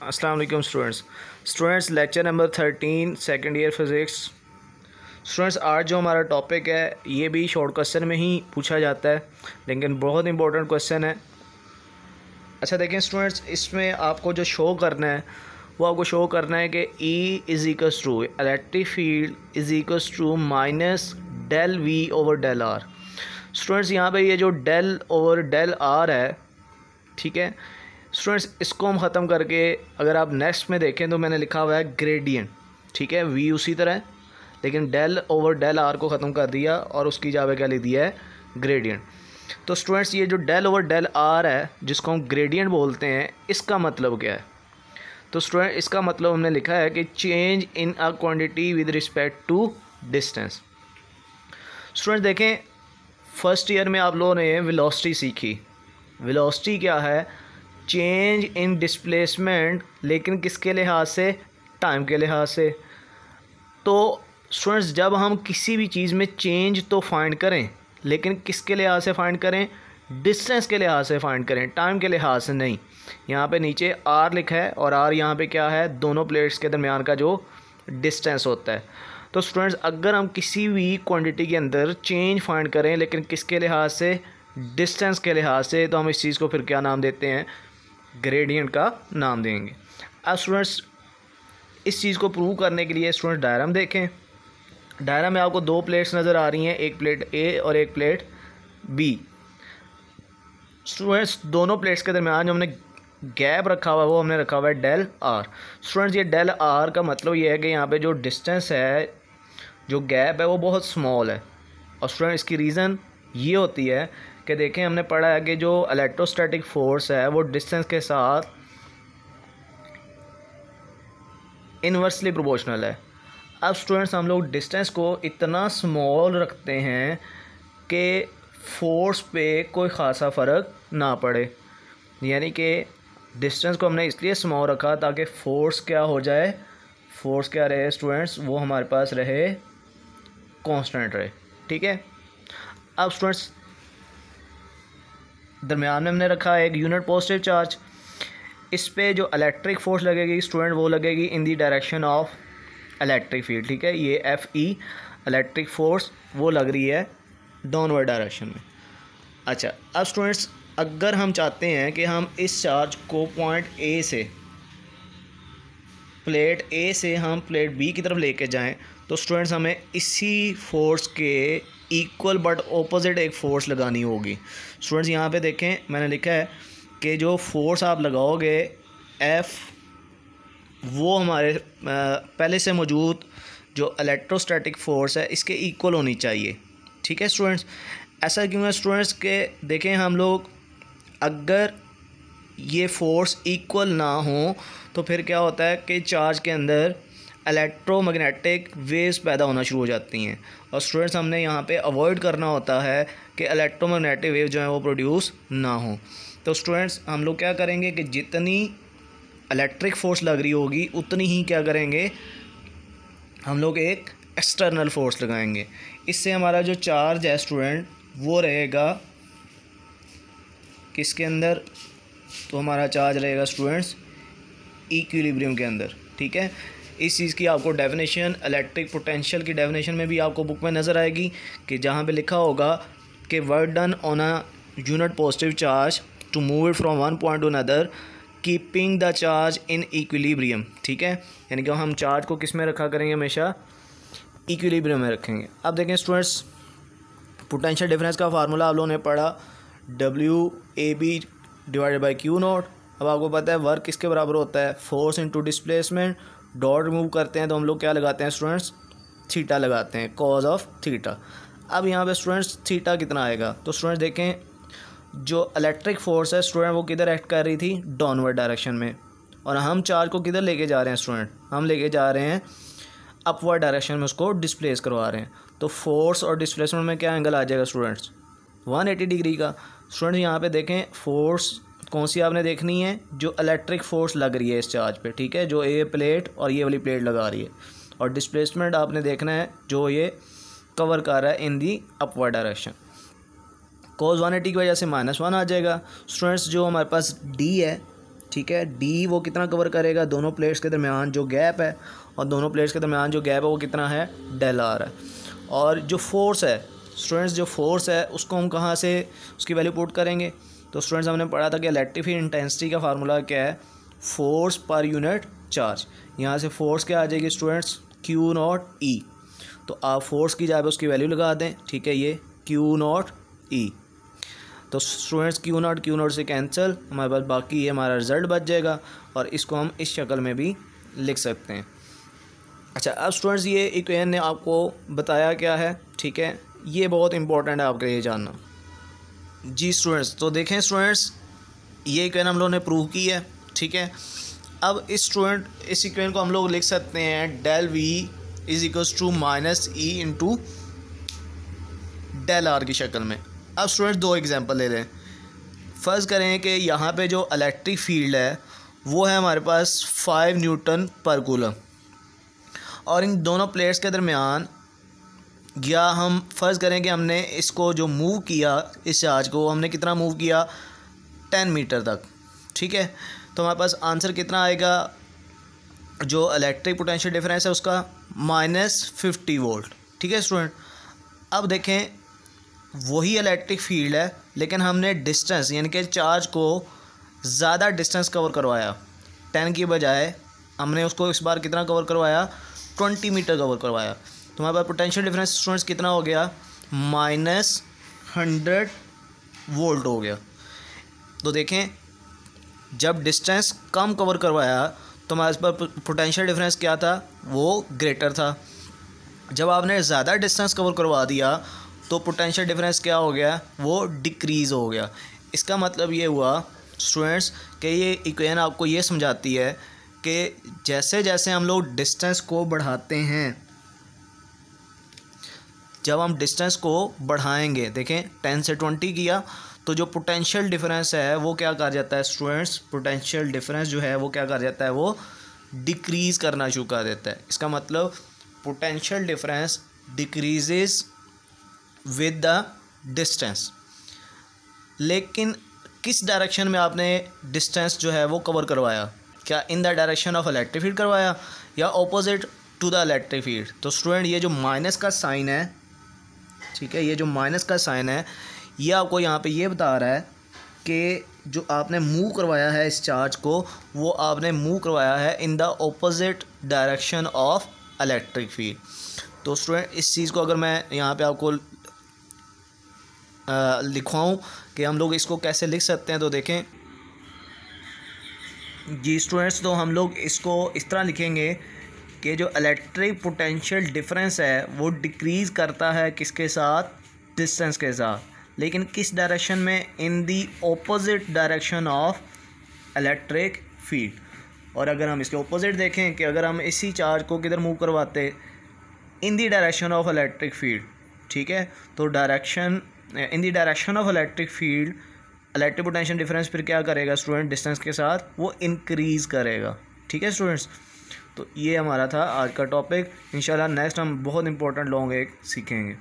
अस्सलाम वालेकुम students. Students lecture number thirteen second year physics students, आज जो हमारा टॉपिक है, ये भी शॉर्ट क्वेश्चन में ही पूछा जाता है, लेकिन बहुत इंपॉर्टेंट क्वेश्चन है। अच्छा देखें स्टूडेंट्स, इसमें आपको जो शो करना है, वो आपको शो करना है कि E is equals to electric field is equals to minus del V over del R students, यहाँ पे ये जो डेल ओवर डेल आर है, ठीक है स्टूडेंट्स इसको हम ख़त्म करके अगर आप नेक्स्ट में देखें तो मैंने लिखा हुआ है ग्रेडियंट ठीक है? वी उसी तरह लेकिन डेल ओवर डेल आर को ख़त्म कर दिया और उसकी जगह क्या लिख दिया है? ग्रेडियंट तो स्टूडेंट्स ये जो डेल ओवर डेल आर है, जिसको हम ग्रेडियंट बोलते हैं, इसका मतलब क्या है? तो स्टूडेंट इसका मतलब हमने लिखा है कि change in a quantity with respect to distance student देखें फ़र्स्ट ईयर में आप लोगों ने वेलोसिटी सीखी। वेलोसिटी क्या है? चेंज इन डिस्प्लेसमेंट लेकिन किसके लिहाज से? टाइम के लिहाज से। तो स्टूडेंट्स जब हम किसी भी चीज़ में चेंज तो फाइंड करें, लेकिन किसके लिहाज से फाइंड करें? डिस्टेंस के लिहाज से फाइंड करें टाइम के लिहाज से नहीं। यहाँ पे नीचे आर लिखा है और आर यहाँ पे क्या है? दोनों प्लेट्स के दरमियान का जो डिस्टेंस होता है। तो स्टूडेंट्स अगर हम किसी भी क्वांटिटी के अंदर चेंज फाइंड करें, लेकिन किसके लिहाज से? डिस्टेंस के लिहाज से तो हम इस चीज़ को फिर क्या नाम देते हैं? ग्रेडियंट का नाम देंगे। अब स्टूडेंट्स इस चीज़ को प्रूव करने के लिए स्टूडेंट्स डायराम देखें। डायराम में आपको दो प्लेट्स नज़र आ रही हैं, एक प्लेट ए और एक प्लेट बी स्टूडेंट्स दोनों प्लेट्स के दरमियान जो हमने गैप रखा हुआ है, वो हमने रखा हुआ है डेल आर स्टूडेंट्स ये डेल आर का मतलब ये है कि यहाँ पे जो डिस्टेंस है, जो गैप है, वो बहुत स्मॉल है। और स्टूडेंट इसकी रीज़न ये होती है कि देखें, हमने पढ़ा है कि जो इलेक्ट्रोस्टैटिक फोर्स है, वो डिस्टेंस के साथ इन्वर्सली प्रोपोर्शनल है। अब स्टूडेंट्स हम लोग डिस्टेंस को इतना स्मॉल रखते हैं कि फोर्स पे कोई ख़ासा फ़र्क ना पड़े। यानी कि डिस्टेंस को हमने इसलिए स्मॉल रखा ताकि फ़ोर्स क्या हो जाए फोर्स क्या रहे स्टूडेंट्स वो हमारे पास रहे कांस्टेंट रहे। ठीक है? अब स्टूडेंट्स दरमियान में हमने रखा है एक यूनिट पॉजिटिव चार्ज इस पर जो इलेक्ट्रिक फोर्स लगेगी स्टूडेंट वो लगेगी in the direction of electric field ठीक है? ये एफ़ ई इलेक्ट्रिक फोर्स वो लग रही है डाउनवर्ड डायरेक्शन में। अच्छा अब स्टूडेंट्स अगर हम चाहते हैं कि हम इस चार्ज को पॉइंट ए से प्लेट ए से हम प्लेट बी की तरफ़ लेके जाएँ तो स्टूडेंट्स हमें इसी फोर्स के इक्वल बट ऑपोजिट एक फ़ोर्स लगानी होगी। स्टूडेंट्स यहाँ पे देखें, मैंने लिखा है कि जो फोर्स आप लगाओगे एफ़ वो हमारे पहले से मौजूद जो इलेक्ट्रोस्टैटिक फ़ोर्स है, इसके इक्वल होनी चाहिए। ठीक है स्टूडेंट्स ऐसा क्यों है स्टूडेंट्स के देखें हम लोग, अगर ये फ़ोर्स इक्वल ना हो तो फिर क्या होता है कि चार्ज के अंदर इलेक्ट्रोमैग्नेटिक वेव्स पैदा होना शुरू हो जाती हैं। और स्टूडेंट्स हमने यहाँ पे अवॉइड करना होता है कि इलेक्ट्रोमैग्नेटिक वेव जो है वो प्रोड्यूस ना हो। तो स्टूडेंट्स हम लोग क्या करेंगे कि जितनी इलेक्ट्रिक फोर्स लग रही होगी, उतनी ही क्या करेंगे, हम लोग एक एक्सटर्नल फोर्स लगाएँगे। इससे हमारा जो चार्ज है स्टूडेंट वो रहेगा किसके अंदर? तो हमारा चार्ज रहेगा स्टूडेंट्स इक्विलिब्रियम के अंदर, ठीक है? इस चीज़ की आपको डेफिनेशन इलेक्ट्रिक पोटेंशियल की डेफिनेशन में भी आपको बुक में नज़र आएगी कि जहाँ पे लिखा होगा कि work done on a unit positive charge to move it from one point to another keeping the charge in equilibrium ठीक है? यानी कि हम चार्ज को किसमें रखा करेंगे हमेशा? इक्विलिब्रियम में रखेंगे। अब देखें स्टूडेंट्स पोटेंशियल डिफरेंस का फार्मूला आप लोगों ने पढ़ा W A B divided by Q nought अब आपको पता है वर्क किसके बराबर होता है? Force into displacement dot remove करते हैं तो हम लोग क्या लगाते हैं स्टूडेंट्स थीटा लगाते हैं कॉज ऑफ़ थीटा। अब यहाँ पे स्टूडेंट्स थीटा कितना आएगा? तो स्टूडेंट्स देखें, जो इलेक्ट्रिक फोर्स है स्टूडेंट वो किधर एक्ट कर रही थी? डाउनवर्ड डायरेक्शन में। और हम चार्ज को किधर लेके जा रहे हैं स्टूडेंट हम लेके जा रहे हैं अपवर्ड डायरेक्शन में उसको डिस्प्लेस करवा रहे हैं। तो फोर्स और डिस्प्लेसमेंट में क्या एंगल आ जाएगा स्टूडेंट्स 180 डिग्री का। स्टूडेंट्स यहाँ पे देखें फोर्स कौन सी आपने देखनी है जो इलेक्ट्रिक फोर्स लग रही है इस चार्ज पे, ठीक है? जो ए प्लेट और ये वाली प्लेट लगा रही है। और डिस्प्लेसमेंट आपने देखना है जो ये कवर कर रहा है in the upward direction cos one eighty की वजह से माइनस वन आ जाएगा। स्टूडेंट्स जो हमारे पास डी है, ठीक है? डी वो कितना कवर करेगा? दोनों प्लेट्स के दरमियान जो गैप है और दोनों प्लेट्स के दरमियान जो गैप है वो कितना है? डेल आर है। और जो फोर्स है स्टूडेंट्स जो फोर्स है, उसको हम कहाँ से, उसकी वैल्यू पुट करेंगे? तो स्टूडेंट्स हमने पढ़ा था कि इलेक्ट्रिक इंटेंसिटी का फार्मूला क्या है? फोर्स पर यूनिट चार्ज यहाँ से फोर्स क्या आ जाएगी स्टूडेंट्स क्यू नॉट ई तो आप फोर्स की जगह उसकी वैल्यू लगा दें। ठीक है, ये क्यू नॉट ई तो students q naught q naught से कैंसिल हमारे पास बाकी ये हमारा रिज़ल्ट बच जाएगा और इसको हम इस शक्ल में भी लिख सकते हैं। अच्छा अब स्टूडेंट्स ये इक्वेशन ने आपको बताया क्या है? ठीक है, ये बहुत इंपॉर्टेंट है, आपके लिए जानना। जी स्टूडेंट्स तो देखें स्टूडेंट्स, ये इक्वेन हम लोगों ने प्रूव की है, ठीक है? अब इस स्टूडेंट, इस इक्वेन को हम लोग लिख सकते हैं, del V is equals to minus E into del R की शक्ल में। अब स्टूडेंट दो एग्जांपल ले लें। फ़र्ज़ करें कि यहाँ पे जो इलेक्ट्रिक फ़ील्ड है, वो है हमारे पास फाइव न्यूटन पर कूलम। और इन दोनों प्लेट्स के दरमियान या हम फ़र्ज़ करें कि हमने इसको जो मूव किया, इस चार्ज को, हमने कितना मूव किया? टेन मीटर तक, ठीक है? तो हमारे पास आंसर कितना आएगा? जो इलेक्ट्रिक पोटेंशियल डिफरेंस है उसका माइनस फिफ्टी वोल्ट ठीक है स्टूडेंट अब देखें, वही इलेक्ट्रिक फ़ील्ड है, लेकिन हमने डिस्टेंस यानी कि चार्ज को ज़्यादा डिस्टेंस कवर करवाया। टेन की बजाय हमने उसको इस बार कितना कवर करवाया? ट्वेंटी मीटर कवर करवाया। तो हमारे पास पोटेंशियल डिफरेंस स्टूडेंट्स कितना हो गया? माइनस हंड्रेड वोल्ट हो गया। तो देखें, जब डिस्टेंस कम कवर करवाया तो हमारे पास पोटेंशियल डिफरेंस क्या था? वो ग्रेटर था। जब आपने ज़्यादा डिस्टेंस कवर करवा दिया तो पोटेंशियल डिफरेंस क्या हो गया? वो डिक्रीज़ हो गया। इसका मतलब ये हुआ स्टूडेंट्स कि ये इक्वेशन आपको ये समझाती है कि जैसे जैसे हम लोग डिस्टेंस को बढ़ाते हैं जब हम डिस्टेंस को बढ़ाएँगे, देखें टेन से ट्वेंटी किया तो जो पोटेंशियल डिफरेंस है, वो क्या कर जाता है स्टूडेंट्स पोटेंशियल डिफरेंस जो है, वो क्या कर जाता है, वो डिक्रीज़ करना शुरू कर देता है। इसका मतलब potential difference decreases with the distance लेकिन, किस डायरेक्शन में आपने डिस्टेंस जो है, वो कवर करवाया? क्या in the direction of electric field करवाया, या opposite to the electric field तो स्टूडेंट ये जो माइनस का साइन है ठीक है, ये जो माइनस का साइन है, ये आपको यहाँ पे ये बता रहा है कि जो आपने मूव करवाया है इस चार्ज को, वो आपने मूव करवाया है in the opposite direction of electric field तो स्टूडेंट इस चीज़ को अगर मैं यहाँ पे आपको लिखवाऊँ कि हम लोग इसको कैसे लिख सकते हैं तो देखें। जी स्टूडेंट्स तो हम लोग इसको इस तरह लिखेंगे कि जो इलेक्ट्रिक पोटेंशियल डिफरेंस है, वो डिक्रीज़ करता है किसके साथ? डिस्टेंस के साथ। लेकिन किस डायरेक्शन में? In the opposite direction of electric field और अगर हम इसके ऑपोजिट देखें कि अगर हम इसी चार्ज को किधर मूव करवाते? In the direction of electric field ठीक है? तो direction in the direction of electric field electric potential difference फिर क्या करेगा स्टूडेंट डिस्टेंस के साथ वो इंक्रीज़ करेगा। ठीक है स्टूडेंट्स तो ये हमारा था आज का टॉपिक इंशाल्लाह नेक्स्ट हम बहुत इंपॉर्टेंट लॉन्ग एक सीखेंगे।